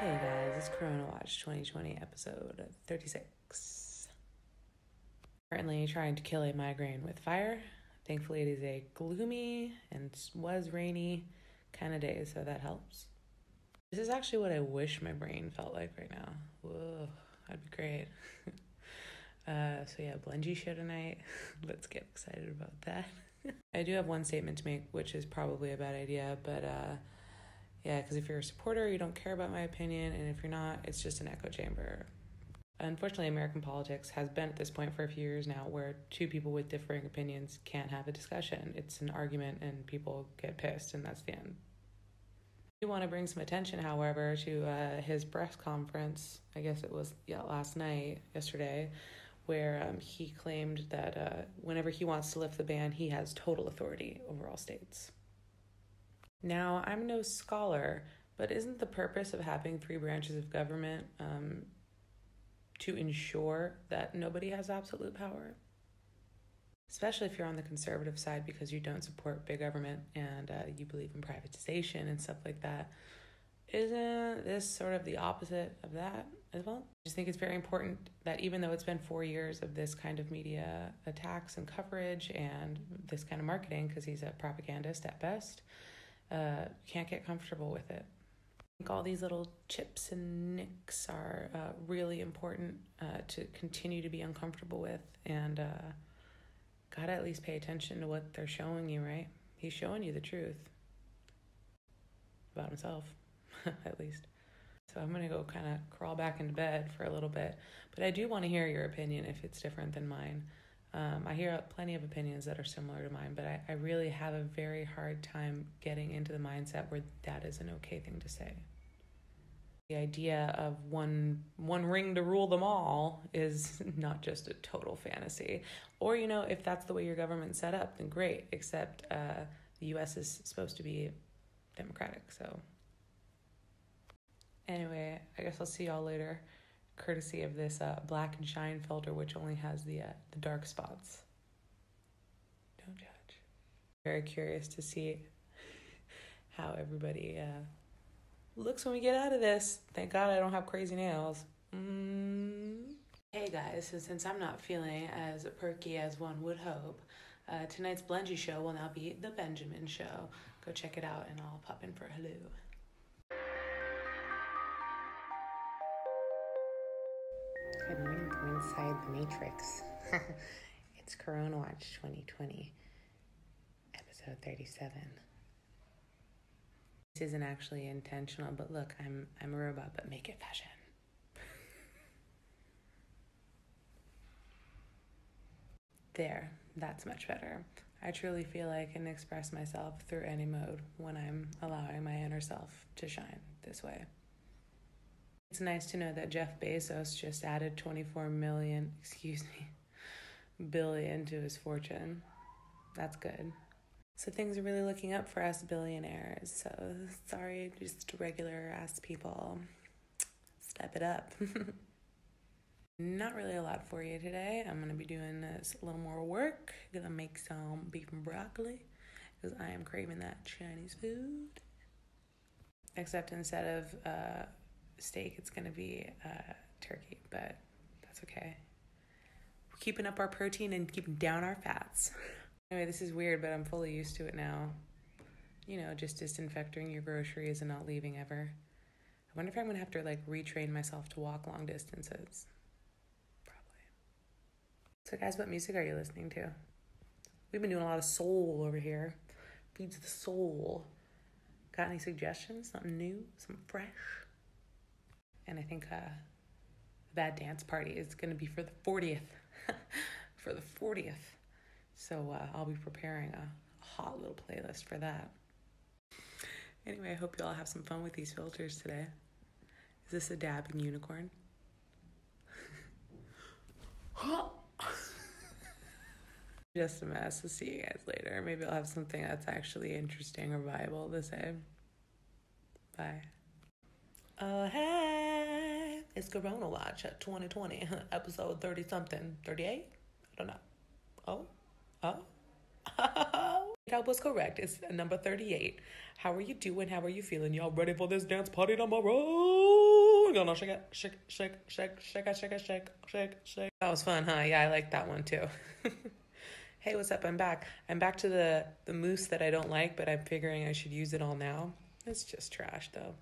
Hey guys, it's Corona Watch 2020 episode 36. Currently trying to kill a migraine with fire. Thankfully, it is a gloomy and was rainy kind of day, so that helps. This is actually what I wish my brain felt like right now. Whoa, that'd be great. uh, so yeah, Blengy show tonight. Let's get excited about that. I do have one statement to make, which is probably a bad idea, but uh, yeah, because if you're a supporter, you don't care about my opinion, and if you're not, it's just an echo chamber. Unfortunately, American politics has been at this point for a few years now where two people with differing opinions can't have a discussion. It's an argument, and people get pissed, and that's the end. We want to bring some attention, however, to uh, his press conference. I guess it was yeah, last night, yesterday, where um, he claimed that uh, whenever he wants to lift the ban, he has total authority over all states. Now, I'm no scholar, but isn't the purpose of having three branches of government um, to ensure that nobody has absolute power? Especially if you're on the conservative side because you don't support big government and uh, you believe in privatization and stuff like that. Isn't this sort of the opposite of that as well? I just think it's very important that even though it's been four years of this kind of media attacks and coverage and this kind of marketing, because he's a propagandist at best, uh, can't get comfortable with it. I think all these little chips and nicks are uh, really important uh, to continue to be uncomfortable with, and uh, gotta at least pay attention to what they're showing you, right? He's showing you the truth about himself, at least. So I'm gonna go kind of crawl back into bed for a little bit, but I do want to hear your opinion if it's different than mine. Um, I hear plenty of opinions that are similar to mine, but I, I really have a very hard time getting into the mindset where that is an okay thing to say. The idea of one one ring to rule them all is not just a total fantasy. Or you know, if that's the way your government's set up, then great. Except uh, the U.S. is supposed to be democratic, so. Anyway, I guess I'll see y'all later courtesy of this uh, black and shine filter, which only has the uh, the dark spots. Don't judge. Very curious to see how everybody uh, looks when we get out of this. Thank God I don't have crazy nails. Mm. Hey guys, so since I'm not feeling as perky as one would hope, uh, tonight's Blengy show will now be the Benjamin show. Go check it out, and I'll pop in for a hello. Good morning from inside the Matrix. it's Corona Watch 2020, episode 37. This isn't actually intentional, but look, I'm I'm a robot, but make it fashion. there, that's much better. I truly feel I can express myself through any mode when I'm allowing my inner self to shine this way. It's nice to know that Jeff Bezos just added 24 million, excuse me, billion to his fortune. That's good. So things are really looking up for us billionaires. So sorry, just regular ass people. Step it up. Not really a lot for you today. I'm gonna be doing this a little more work. Gonna make some beef and broccoli because I am craving that Chinese food. Except instead of uh, steak, it's gonna be uh, turkey, but that's okay. We're keeping up our protein and keeping down our fats. anyway, this is weird, but I'm fully used to it now. You know, just disinfecting your groceries and not leaving ever. I wonder if I'm gonna have to like retrain myself to walk long distances. Probably. So, guys, what music are you listening to? We've been doing a lot of soul over here. Feeds the soul. Got any suggestions? Something new? Something fresh? And I think uh, the bad dance party is going to be for the 40th. for the 40th. So, uh, I'll be preparing a hot little playlist for that. Anyway, I hope you all have some fun with these filters today. Is this a dabbing unicorn? Just a mess. I'll see you guys later. Maybe I'll have something that's actually interesting or viable to say. Bye. Oh, hey. It's Corona Watch uh, at 2020, episode 30 something. 38? I don't know. Oh? Oh? That was correct. It's uh, number 38. How are you doing? How are you feeling? Y'all ready for this dance party tomorrow? Y'all know shake it, shake, shake, shake, shake, shake, shake, shake, shake, shake. That was fun, huh? Yeah, I like that one too. hey, what's up? I'm back. I'm back to the the mousse that I don't like, but I'm figuring I should use it all now. It's just trash though.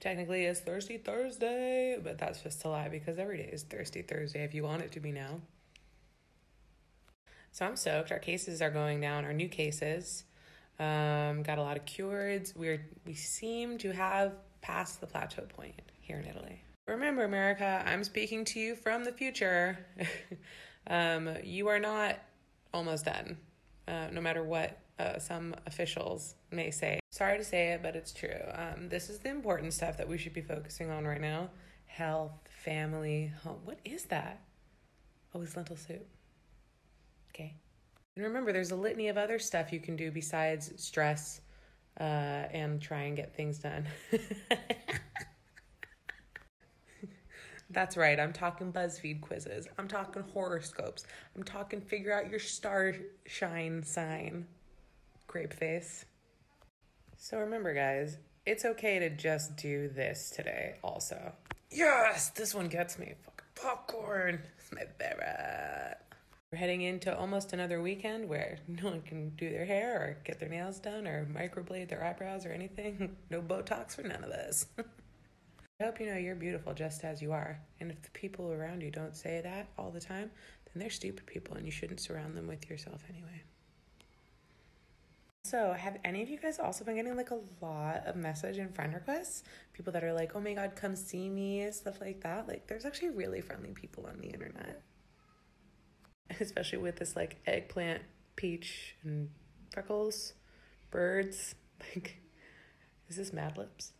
Technically, it's Thirsty Thursday, but that's just a lie because every day is Thirsty Thursday if you want it to be now. So I'm stoked. Our cases are going down, our new cases. Um, got a lot of cures. We're we seem to have passed the plateau point here in Italy. Remember, America, I'm speaking to you from the future. um, you are not almost done, uh, no matter what uh, some officials may say. Sorry to say it, but it's true. Um, this is the important stuff that we should be focusing on right now health, family, home. What is that? Oh, it's lentil soup. Okay. And remember, there's a litany of other stuff you can do besides stress uh, and try and get things done. That's right. I'm talking BuzzFeed quizzes. I'm talking horoscopes. I'm talking figure out your star shine sign. Grape face. So remember, guys, it's okay to just do this today, also. Yes, this one gets me. Fucking popcorn. It's my favorite. We're heading into almost another weekend where no one can do their hair or get their nails done or microblade their eyebrows or anything. No Botox for none of this. I hope you know you're beautiful just as you are. And if the people around you don't say that all the time, then they're stupid people and you shouldn't surround them with yourself anyway. So, have any of you guys also been getting like a lot of message and friend requests? People that are like, oh my god, come see me, stuff like that. Like, there's actually really friendly people on the internet. Especially with this like eggplant, peach, and freckles, birds. Like, is this Mad Libs?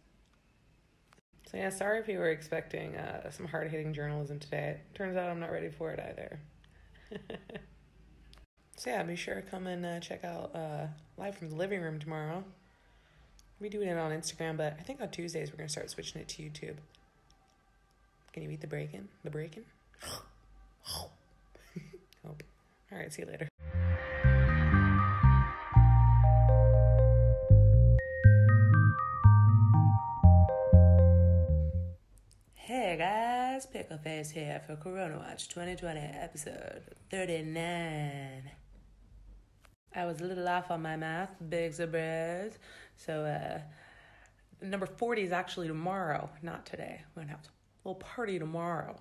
So yeah, sorry if you were expecting uh, some hard hitting journalism today. Turns out I'm not ready for it either. so yeah, be sure to come and uh, check out uh, live from the living room tomorrow. We'll be doing it on Instagram, but I think on Tuesdays we're gonna start switching it to YouTube. Can you beat the breaking? The breaking? Hope. All right, see you later. Hey guys, Pickle Face here for Corona Watch 2020 episode 39. I was a little off on my math, big surprise. So, uh, number 40 is actually tomorrow, not today. We're gonna have a little party tomorrow.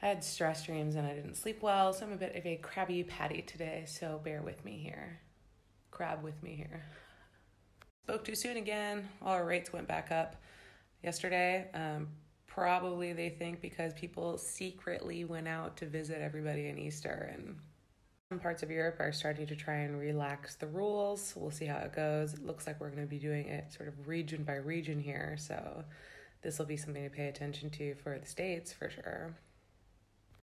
I had stress dreams and I didn't sleep well, so I'm a bit of a crabby patty today, so bear with me here. Crab with me here. Spoke too soon again. All our rates went back up yesterday. Um, probably they think because people secretly went out to visit everybody in Easter and some parts of Europe are starting to try and relax the rules. We'll see how it goes. It looks like we're going to be doing it sort of region by region here, so this will be something to pay attention to for the states for sure.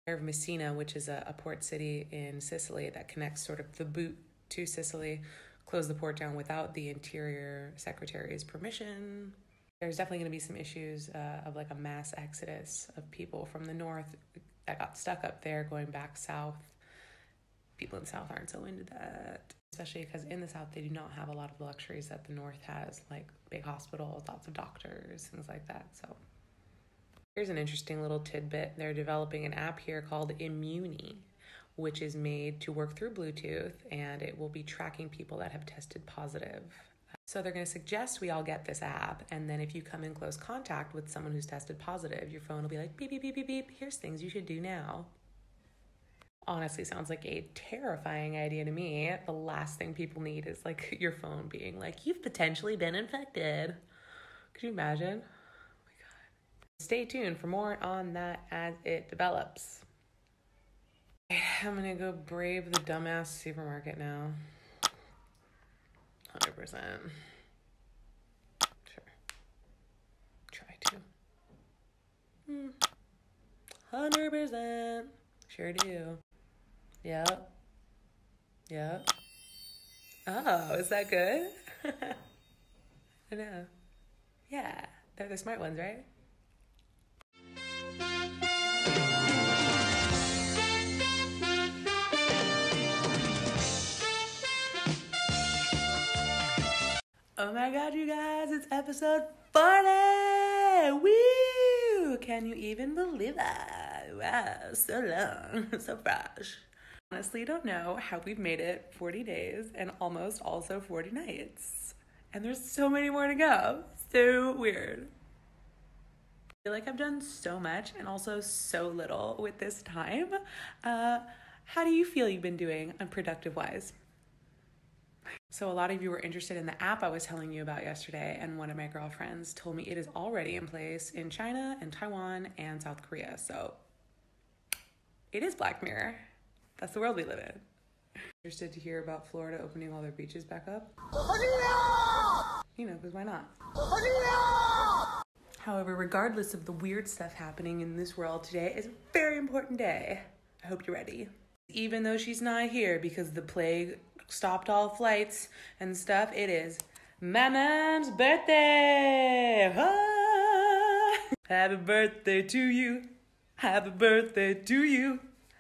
Of Messina, which is a, a port city in Sicily that connects sort of the boot to Sicily, closed the port down without the Interior Secretary's permission there's definitely going to be some issues uh, of like a mass exodus of people from the north that got stuck up there going back south. People in the south aren't so into that, especially because in the south they do not have a lot of luxuries that the north has, like big hospitals, lots of doctors, things like that. So here's an interesting little tidbit. They're developing an app here called Immuni, which is made to work through Bluetooth and it will be tracking people that have tested positive so they're going to suggest we all get this app. And then if you come in close contact with someone who's tested positive, your phone will be like, beep, beep, beep, beep, beep. Here's things you should do now. Honestly, sounds like a terrifying idea to me. The last thing people need is like your phone being like, you've potentially been infected. Could you imagine? Oh my God. Stay tuned for more on that as it develops. I'm gonna go brave the dumbass supermarket now. 100%. Sure. Try to. Hmm. 100%. Sure do. Yep. Yeah. Oh, is that good? I know. Yeah, they're the smart ones, right? Oh my god, you guys, it's episode 40! Woo! Can you even believe that? Wow, so long, so fresh. Honestly, don't know how we've made it 40 days and almost also 40 nights. And there's so many more to go. So weird. I feel like I've done so much and also so little with this time. Uh, how do you feel you've been doing unproductive wise? So, a lot of you were interested in the app I was telling you about yesterday, and one of my girlfriends told me it is already in place in China and Taiwan and South Korea. So, it is Black Mirror. That's the world we live in. Interested to hear about Florida opening all their beaches back up? You know, because why not? However, regardless of the weird stuff happening in this world today, is a very important day. I hope you're ready. Even though she's not here because the plague stopped all flights and stuff, it is my mom's birthday. Ah! Happy birthday to you. Happy birthday to you.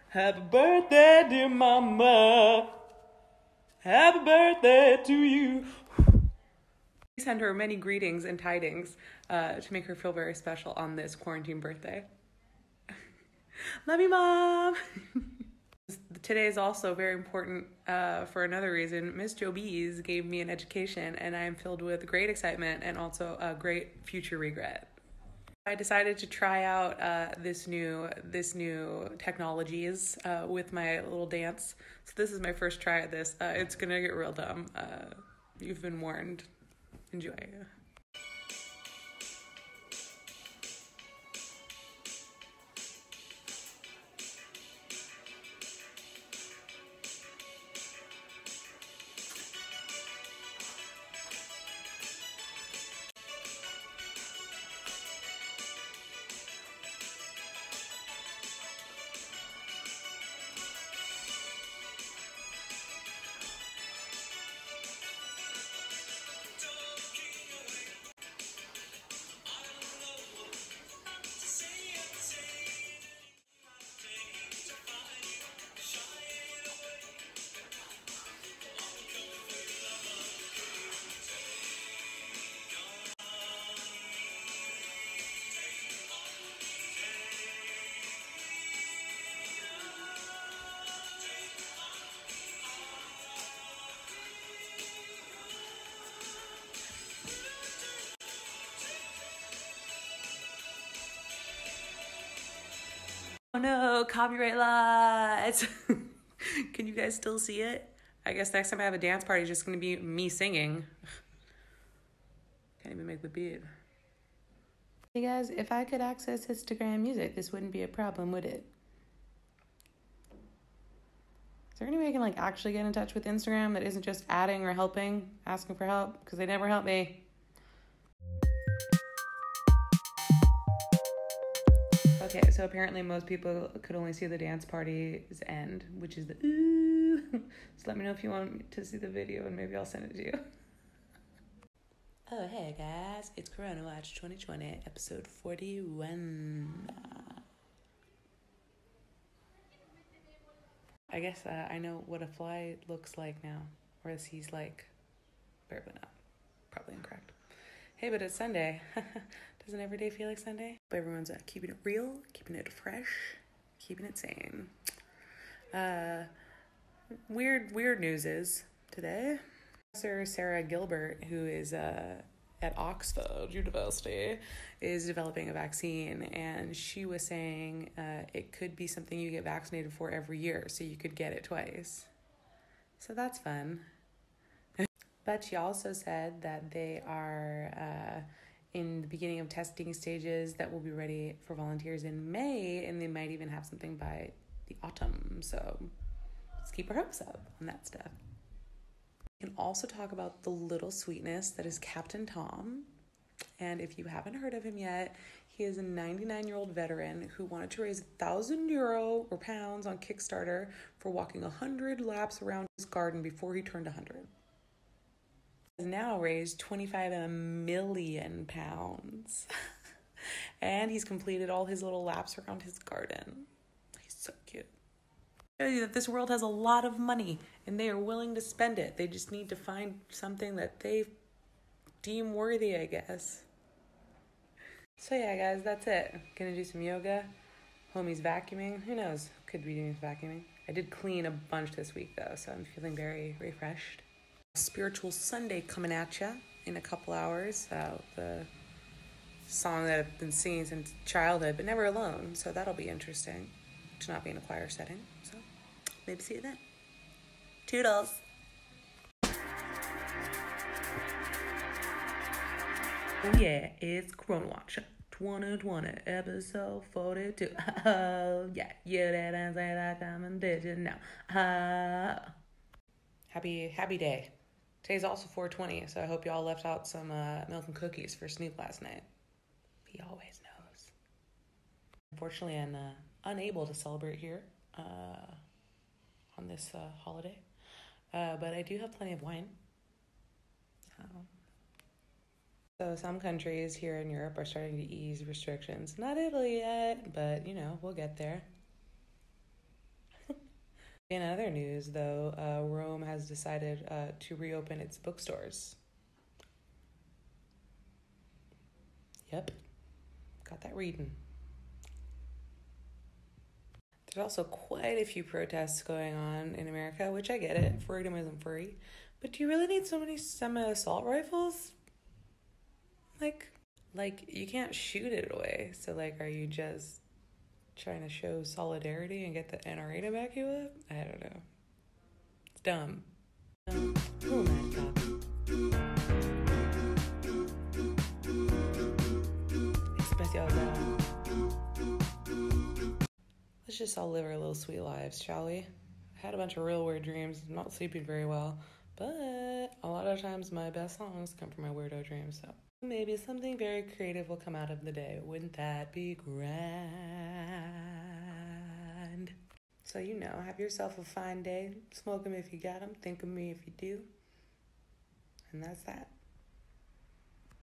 Happy birthday, dear mama. Happy birthday to you. We send her many greetings and tidings uh, to make her feel very special on this quarantine birthday. Love you, mom. Today is also very important uh, for another reason. Miss Joe Bees gave me an education, and I am filled with great excitement and also a great future regret. I decided to try out uh, this new this new technologies uh, with my little dance. So this is my first try at this. Uh, it's gonna get real dumb. Uh, you've been warned. Enjoy. Oh no, copyright laws. Can you guys still see it? I guess next time I have a dance party, it's just gonna be me singing. Can't even make the beat. Hey guys, if I could access Instagram music, this wouldn't be a problem, would it? Is there any way I can like actually get in touch with Instagram that isn't just adding or helping, asking for help? Because they never help me. Okay, so apparently most people could only see the dance party's end, which is the ooh. so let me know if you want to see the video and maybe I'll send it to you. Oh, hey guys, it's Corona Watch 2020, episode 41. I guess uh, I know what a fly looks like now, or as he's like, probably not. Probably incorrect. Hey, but it's Sunday. Doesn't every day feel like Sunday? But everyone's uh, keeping it real, keeping it fresh, keeping it sane. Uh, weird, weird news is today. Professor Sarah Gilbert, who is uh, at Oxford University, is developing a vaccine, and she was saying uh, it could be something you get vaccinated for every year, so you could get it twice. So that's fun. but she also said that they are uh, in the beginning of testing stages that will be ready for volunteers in May, and they might even have something by the autumn. So let's keep our hopes up on that stuff. We can also talk about the little sweetness that is Captain Tom. And if you haven't heard of him yet, he is a 99 year old veteran who wanted to raise a thousand euro or pounds on Kickstarter for walking 100 laps around his garden before he turned 100 has now raised 25 million pounds. and he's completed all his little laps around his garden. He's so cute. That this world has a lot of money and they are willing to spend it. They just need to find something that they deem worthy, I guess. So yeah, guys, that's it. Gonna do some yoga. Homie's vacuuming. Who knows? Could be doing vacuuming. I did clean a bunch this week though, so I'm feeling very refreshed. Spiritual Sunday coming at ya in a couple hours. Uh, the song that I've been singing since childhood, but never alone. So that'll be interesting to not be in a choir setting. So maybe see you then. Toodles. Oh yeah, it's Corona Watch 2020, episode 42. Oh yeah, you didn't say that coming, did you? No. Uh, happy, happy day. Today's also 420, so I hope y'all left out some uh, milk and cookies for Snoop last night. He always knows. Unfortunately, I'm uh, unable to celebrate here uh, on this uh, holiday, uh, but I do have plenty of wine. Um, so some countries here in Europe are starting to ease restrictions. Not Italy yet, but you know we'll get there. In other news, though, uh, Rome has decided uh, to reopen its bookstores. Yep, got that reading. There's also quite a few protests going on in America, which I get it. Freedom isn't free. But do you really need so many semi assault rifles? Like, like you can't shoot it away. So like, are you just trying to show solidarity and get the NRA to back you up? I don't know. It's dumb. Let's just all live our little sweet lives, shall we? I had a bunch of real weird dreams. Not sleeping very well, but a lot of times my best songs come from my weirdo dreams. So maybe something very creative will come out of the day. Wouldn't that be grand? So you know, have yourself a fine day. Smoke them if you got them. Think of me if you do. And that's that.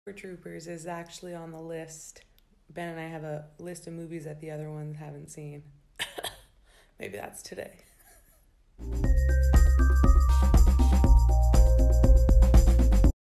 For Troopers is actually on the list. Ben and I have a list of movies that the other ones haven't seen. Maybe that's today.